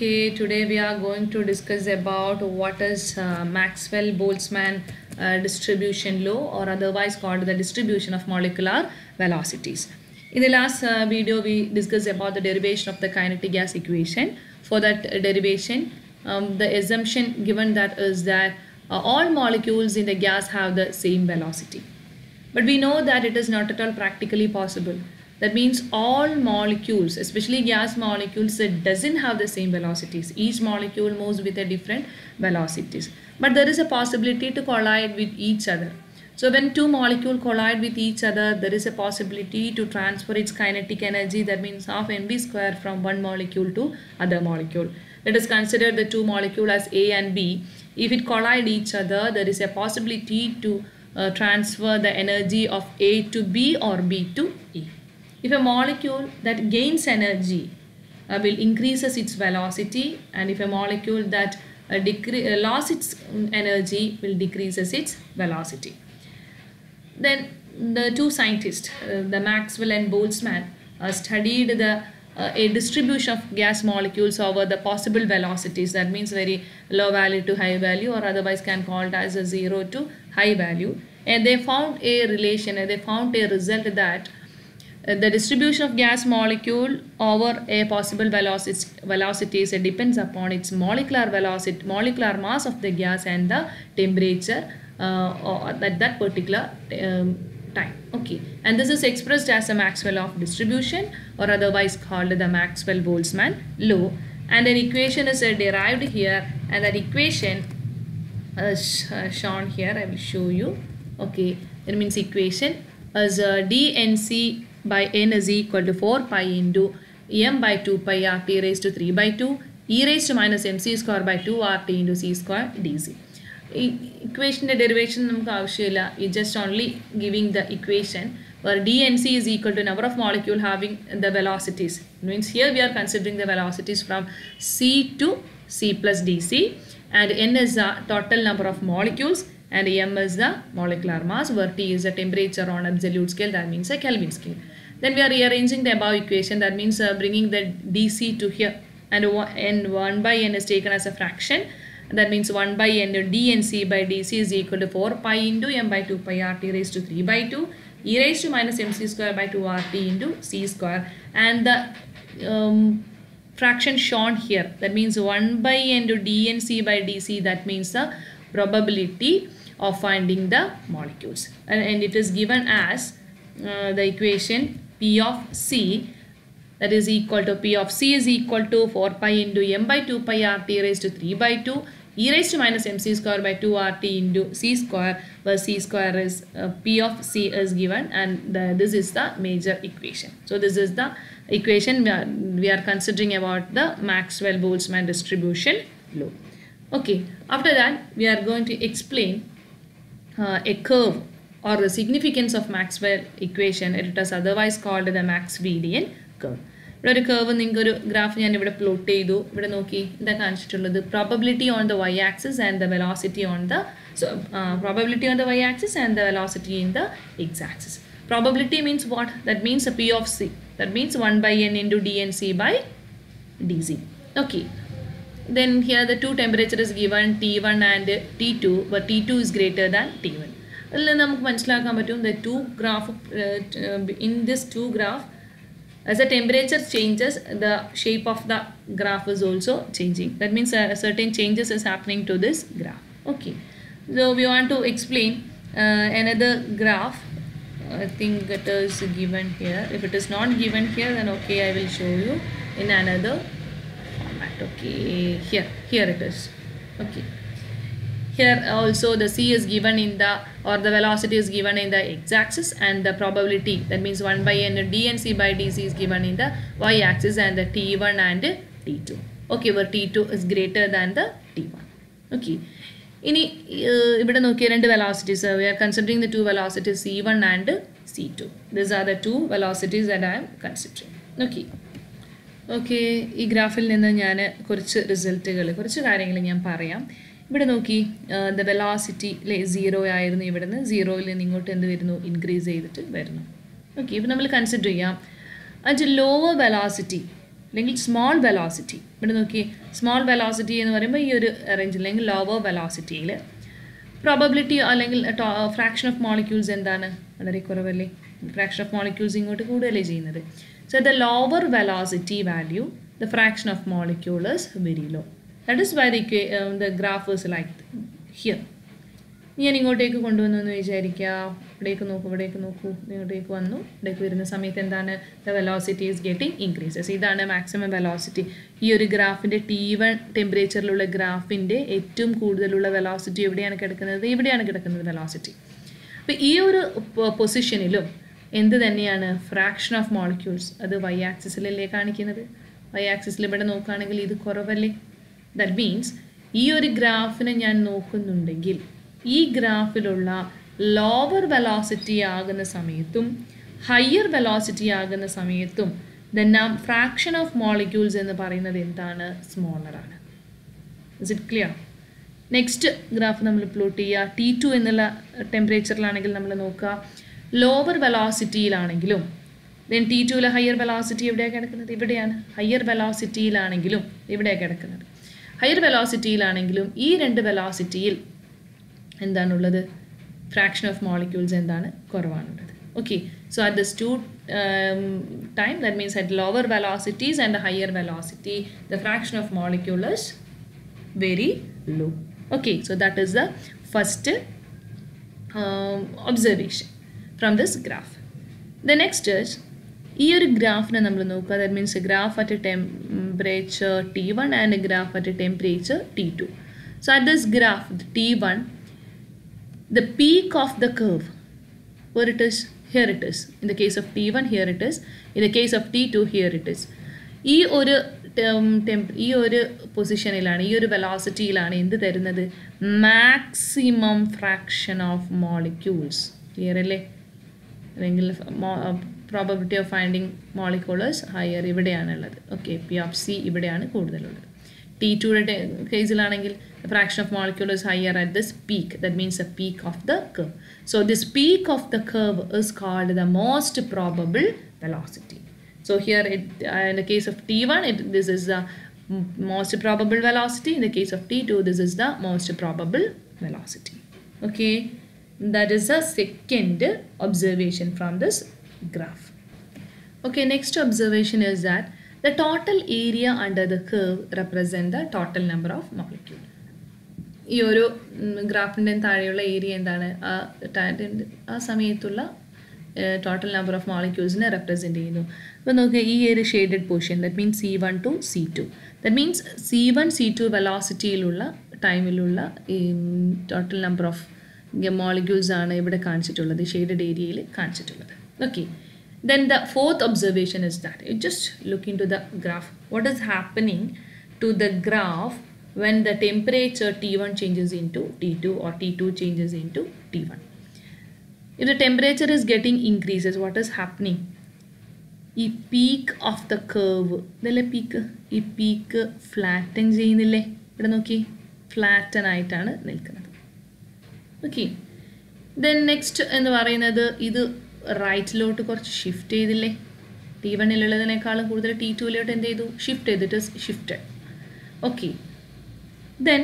Okay, today we are going to discuss about what is uh, Maxwell-Boltzmann uh, distribution law or otherwise called the distribution of molecular velocities. In the last uh, video, we discussed about the derivation of the kinetic gas equation. For that derivation, um, the assumption given that is that uh, all molecules in the gas have the same velocity. But we know that it is not at all practically possible. That means all molecules, especially gas molecules, that doesn't have the same velocities. Each molecule moves with a different velocities. But there is a possibility to collide with each other. So when two molecules collide with each other, there is a possibility to transfer its kinetic energy. That means half mv square from one molecule to other molecule. Let us consider the two molecule as A and B. If it collide each other, there is a possibility to uh, transfer the energy of A to B or B to E. If a molecule that gains energy uh, will increases its velocity and if a molecule that uh, uh, its energy will decreases its velocity. Then the two scientists, uh, the Maxwell and Boltzmann, uh, studied the uh, a distribution of gas molecules over the possible velocities. That means very low value to high value, or otherwise can called as a zero to high value. And they found a relation. And they found a result that the distribution of gas molecule over a possible velocity velocities it depends upon its molecular velocity molecular mass of the gas and the temperature uh, at that particular um, time. Okay. And this is expressed as a maxwell of distribution or otherwise called the maxwell boltzmann law. And an equation is uh, derived here and that equation is uh, shown here i will show you. Okay. It means equation as uh, dnc by n is equal to 4 pi into m by 2 pi rt raised to 3 by 2 e raised to minus mc square by 2 rt into c square dc ഈ ഇക്വേഷന്റെ derivation നമുക്ക് ആവശ്യമില്ല only just only equation the equation where dnc is equal to number of molecule having the velocities it means here we are considering the velocities from c to c plus dc and n is the total number of molecules and m is the molecular mass where t is the temperature on absolute scale that means a kelvin scale then we are rearranging the above equation. That means uh, bringing the dc to here. And n 1 by n is taken as a fraction. That means 1 by n dnc by dc is equal to 4 pi into m by 2 pi rt raised to 3 by 2 e raised to minus mc square by 2 rt into c square. And the um, fraction shown here that means 1 by n to dnc by dc that means the probability of finding the molecules. And, and it is given as uh, the equation p of c that is equal to p of c is equal to 4 pi into m by 2 pi rt raised to 3 by 2 e raised to minus mc square by 2 rt into c square where c square is uh, p of c is given and the, this is the major equation. So this is the equation we are, we are considering about the maxwell boltzmann distribution law. Okay after that we are going to explain uh, a curve or the significance of Maxwell equation it is otherwise called the Maxwellian curve. ഇവിടെ ഒരു curve നിങ്ങൾക്ക് ഒരു graph ഞാൻ ഇവിടെ plot ചെയ്തു. ഇവിടെ നോക്കി എന്താ കാണിച്ചിട്ടുള്ളത്. Probability on the Y axis and the velocity on the so probability on the Y axis and the velocity in the X axis probability means what that means P of C that means one by N into D N C by D dz. Okay. Then here the two temperature is given t1 and t2 but t2 is greater than t1 അതിൽ നിന്ന് നമുക്ക് മനസ്സിലാക്കാൻ പറ്റും the two graph uh, in this two graph as the temperature changes the shape of the graph is also changing that means uh, certain changes is happening to this graph okay so we want to explain uh, another graph I think it is given here. If it is not given here, then okay, I will show you in another format. Okay, here, here it is. Okay. Here also the c is given in the or the velocity is given in the x-axis and the probability that means 1 by n d and c by dc is given in the y-axis and the t1 and t2. Okay, where t2 is greater than the t1. Okay. Uh, ഇവിടെ നോക്കിയ velocities we are considering the two velocities C one and C two this are the two velocities that I am considering okay okay ഈ ഗ്രാഫിൽ നിന്ന് ഞാൻ കുറച്ച് റിസൾട്ടുകൾ കുറച്ച് കാര്യങ്ങൾ ഞാൻ പറയാം ഇവിടെ നോക്കി ദ വെലോസിറ്റി അല്ലേ സീറോ ആയിരുന്നു ഇവിടെ നിന്ന് സീറോയിൽ നിന്ന് ഇങ്ങോട്ട് എന്ത് വരുന്നു? ഇൻക്രീസ് ചെയ്തിട്ട് വരുന്നു. ഓക്കെ ഇപ്പം നമ്മൾ കൺസിഡർ ചെയ്യാം. അറ്റ് ലോവർ വെലോസിറ്റി അല്ലെങ്കിൽ സ്മോൾ വെലോസിറ്റി ഇവിടെ നോക്കി സ്മോൾ വെലോസിറ്റി എന്ന് പറയുമ്പോൾ ഈ ഒരു റേഞ്ചിൽ അല്ലെങ്കിൽ ലോവർ വെലോസിറ്റിയിൽ പ്രോബബിലിറ്റി അല്ലെങ്കിൽ ഫ്രാക്ഷൻ ഓഫ് മോളിക്യൂൾസ് എന്താണ്? വളരെ കുറവല്ലേ? ഫ്രാക്ഷൻ ഓഫ് മോളിക്യൂൾസ് ഇങ്ങോട്ട് കൂടുതലേ ചെയ്യുന്നത്. So the lower velocity value the fraction of molecule very low that is why the the graph is like here ഞാൻ ഇങ്ങോട്ടേക്ക് കൊണ്ടുവന്നു എന്ന് വിചാരിക്കുക ഇവിടേക്ക് നോക്കൂ ഇവിടേക്ക് നോക്കൂ. ഇങ്ങോട്ടേക്ക് വന്നു. ഇവിടേക്ക് വരുന്ന സമയത്ത് എന്താണ്? The velocity is getting increases ഇതാണ് മാക്സിമം വെലോസിറ്റി ഈ ഒരു ഗ്രാഫിന്റെ ടി വൺ ടെമ്പറേച്ചറിലുള്ള ഗ്രാഫിന്റെ ഏറ്റവും കൂടുതലുള്ള വെലോസിറ്റി എവിടെയാണ് കിടക്കുന്നത്? ഇവിടെയാണ് കിടക്കുന്നത് വെലോസിറ്റി അപ്പോൾ ഈ ഒരു പൊസിഷനിലും എന്ത് തന്നെയാണ്? ഫ്രാക്ഷൻ ഓഫ് മോളിക്യൂൾസ് അത് വൈ ആക്സിസിലല്ലേ കാണിക്കുന്നത്? വൈ ആക്സിസിൽ ഇവിടെ നോക്കുകയാണെങ്കിൽ ഇത് കുറവല്ലേ? ദാറ്റ് മീൻസ് ഈ ഒരു ഗ്രാഫിനെ ഞാൻ നോക്കുന്നുണ്ടെങ്കിൽ ഈ ഗ്രാഫിലുള്ള ലോവർ വെലോസിറ്റി ആകുന്ന സമയത്തും ഹയർ വെലോസിറ്റി ആകുന്ന സമയത്തും ദ ആ ഫ്രാക്ഷൻ ഓഫ് മോളിക്യൂൾസ് എന്ന് പറയുന്നത് എന്താണ്? സ്മോളറാണ് ഇറ്റ് ക്ലിയർ നെക്സ്റ്റ് ഗ്രാഫ് നമ്മൾ പ്ലോട്ട് ചെയ്യുക. ടി ടു എന്നുള്ള ടെമ്പറേച്ചറിലാണെങ്കിൽ നമ്മൾ നോക്കുക. ലോവർ വെലോസിറ്റിയിലാണെങ്കിലും ദെൻ ടി ടുവിലെ ഹയർ വെലോസിറ്റി എവിടെയാണ് കിടക്കുന്നത്? ഇവിടെയാണ്. ഹയർ വെലോസിറ്റിയിലാണെങ്കിലും ഇവിടെയാണ് കിടക്കുന്നത്. ഹയർ വെലോസിറ്റിയിലാണെങ്കിലും ഈ രണ്ട് വെലോസിറ്റിയിൽ എന്താണുള്ളത് ഫ്രാക്ഷൻ ഓഫ് മോളിക്യൂൾസ് എന്താണ് കുറവാണുള്ളത് okay so at this to time that means at lower velocities and higher velocity the fraction of molecule is very low. Okay, so that is the first um, observation from this graph. The next is ഈ ഒരു ഗ്രാഫിനെ നമ്മൾ നോക്കുക. That means graph at temperature T one and graph at temperature T two so at this graph T one the peak of the curve where it is here it is. In the case of t1 here it is. In the case of t2 here it is. ഈ ഒരു temp ഈ ഒരു പൊസിഷനിലാണ് ഈ ഒരു വെലോസിറ്റിയിലാണ് എന്ത് തരുന്നത്? Maximum fraction of molecules clear അല്ലേ? അല്ലെങ്കിൽ പ്രോബബിലിറ്റി ഓഫ് ഫൈൻഡിങ് മോളിക്യൂളേഴ്സ് ഹയർ ഇവിടെയാണുള്ളത് ഓക്കെ പി ഓഫ് സി ഇവിടെയാണ് കൂടുതലുള്ളത് ടി ടുയുടെ കേസിലാണെങ്കിൽ fraction of molecule is higher at this peak that means A peak of the curve so this peak of the curve is called the most probable velocity So here, it, uh, in the case of T1, it, this is the m- most probable velocity. In the case of T2, this is the most probable velocity. Okay, that is the second observation from this graph. Okay, next observation is that the total area under the curve represent the total number of molecule. ഈ ഒരു ഗ്രാഫിന്റെ താഴെയുള്ള area എന്താണ് ആ ആ സമയത്തുള്ള total number of മോളിക്യൂൾസിനെ represent ചെയ്യുന്നു അപ്പോൾ നോക്കുക ഈ ഒരു shaded portion that means C one two C two that means C one C two വെലോസിറ്റിയിലുള്ള ടൈമിലുള്ള ടോട്ടൽ നമ്പർ ഓഫ് മോളിക്യൂൾസ് ആണ് ഇവിടെ കാണിച്ചിട്ടുള്ളത് ഷെയ്ഡഡ് ഏരിയയിൽ കാണിച്ചിട്ടുള്ളത് okay then the fourth observation is that you just look into the graph what is happening to the graph when the temperature T1 changes into T2 or T2 changes into T1. If the temperature is getting increases, what is happening? ഈ peak of the curve ഇതല്ലേ peak ഈ peak flatten ചെയ്യുന്നില്ലേ ഇവിടെ നോക്കി flatten ആയിട്ടാണ് നിൽക്കുന്നത് okay then next എന്ന് പറയുന്നത് ഇത് റൈറ്റിലോട്ട് കുറച്ച് ഷിഫ്റ്റ് ചെയ്തില്ലേ? ടി വണ്ണിലുള്ളതിനേക്കാളും കൂടുതൽ ടി ടുവിലോട്ട് എന്ത് ചെയ്തു? ഷിഫ്റ്റ് ചെയ്തിട്ട് shift okay then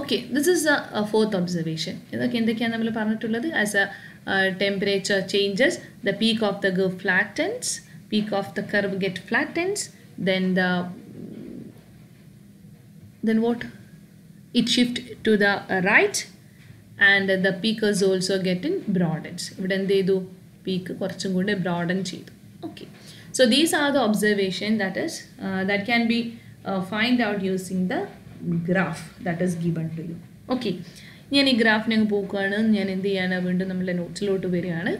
okay this is a fourth observation ഇതൊക്കെ എന്തൊക്കെയാണ് നമ്മൾ പറഞ്ഞിട്ടുള്ളത്? As a temperature changes the peak of the curve flattens peak of the curve get flattens then the then what? It shift to the right. And the peak also also in broadens ഇവിടെ എന്ത് ചെയ്തു? Peak കുറച്ചും കൂടി broaden ചെയ്തു. Okay so these are the observation that is that can be find out using the graph that is given to you okay ഞാൻ ഈ ഗ്രാഫിനെ അങ്ങ് പോക്കുകയാണ് ഞാൻ എന്ത് ചെയ്യാണ് വീണ്ടും നമ്മളെ നോട്ട്സിലോട്ട് വരികയാണ്.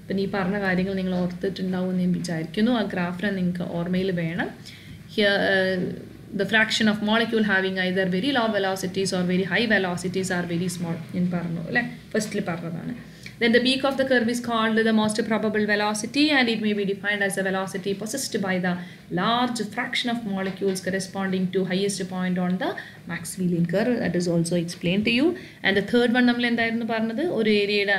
അപ്പം ഈ പറഞ്ഞ കാര്യങ്ങൾ നിങ്ങൾ ഓർത്തിട്ടുണ്ടാവും എന്ന് ഞാൻ വിചാരിക്കുന്നു. ആ ഗ്രാഫിനെ നിങ്ങൾക്ക് ഓർമ്മയിൽ വേണം. Here the fraction of molecule having either very low velocities or very high velocities are very small in പറഞ്ഞു അല്ലേ ഫസ്റ്റിൽ പറഞ്ഞതാണ് then the peak of the curve is called the most probable velocity and it may be defined as a velocity possessed by the large fraction of molecules corresponding to highest point on the maxwellian curve that is also explained to you and the third one നമ്മൾ എന്തായിരുന്നു പറഞ്ഞത് ഒരു ഏരിയയുടെ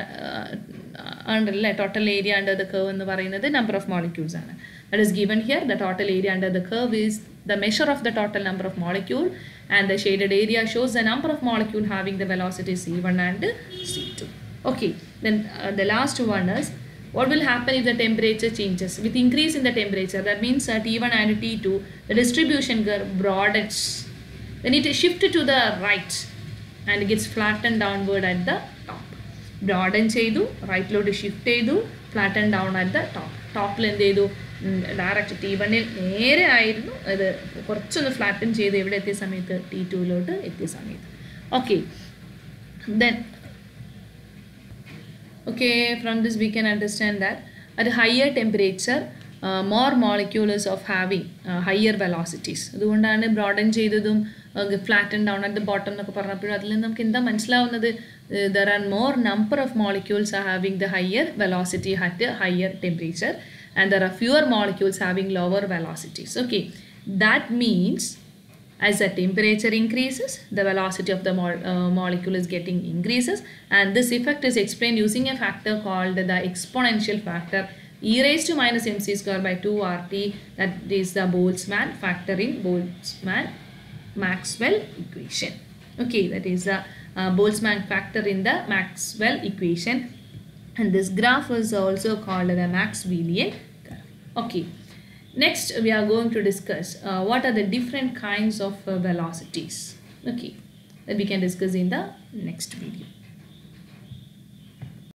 ഉണ്ടല്ലേ total area under the curve എന്ന് പറയുന്നത് number of molecules ആണ് that is given here the total area under the curve is the measure of the total number of molecule and the shaded area shows the number of molecule having the velocity c1 and c2 okay then uh, the last one is what will happen if the temperature changes with increase in the temperature that means at t1 and t2 the distribution curve broadens then it is shifted to the right and gets flattened downward at the top broaden ചെയ്തു റൈറ്റിലോട്ട് shift ചെയ്തു flatten down at the top ടോപ്പിൽ എന്ത് ചെയ്തു direct T വണ്ണിൽ നേരെ ആയിരുന്നു അത് കുറച്ചൊന്ന് ഫ്ലാറ്റൻ ചെയ്ത് ഇവിടെ എത്തിയ സമയത്ത് ടി ടുവിലോട്ട് എത്തിയ സമയത്ത്. Okay then okay from this we can understand that at higher temperature uh, more molecules of having uh, higher velocities അതുകൊണ്ടാണ് ബ്രോഡൻ ചെയ്തതും flatten down at the bottom എന്നൊക്കെ പറഞ്ഞപ്പോഴും അതിൽ നിന്ന് നമുക്ക് എന്താ മനസ്സിലാവുന്നത് there are more number of molecules are having the higher velocity at higher temperature and there are ഫ്യൂർ molecules having lower velocities okay that means as the temperature increases the velocity of the mo- uh, molecule is getting increases and this effect is explained using a factor called the exponential factor e raised to minus mc square by 2 rt that is the boltzmann factor in boltzmann maxwell equation okay that is the uh, boltzmann factor in the maxwell equation and this graph is also called the maxwellian curve okay Next, we are going to discuss uh, what are the different kinds of uh, velocities. Okay, that we can discuss in the next video.